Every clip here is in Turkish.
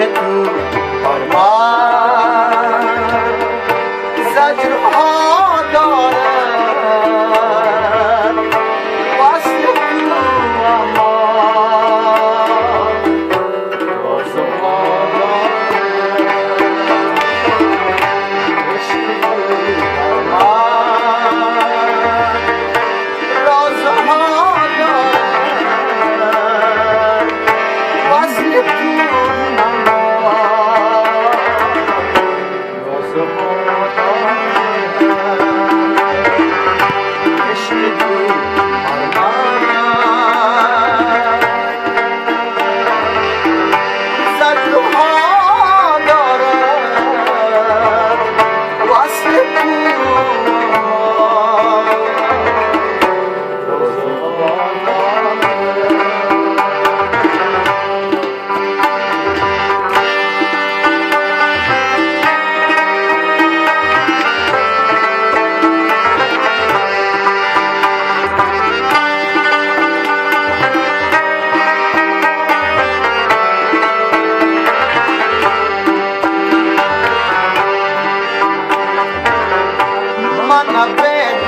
de tu armar Zajr Manda vem.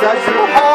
Jesus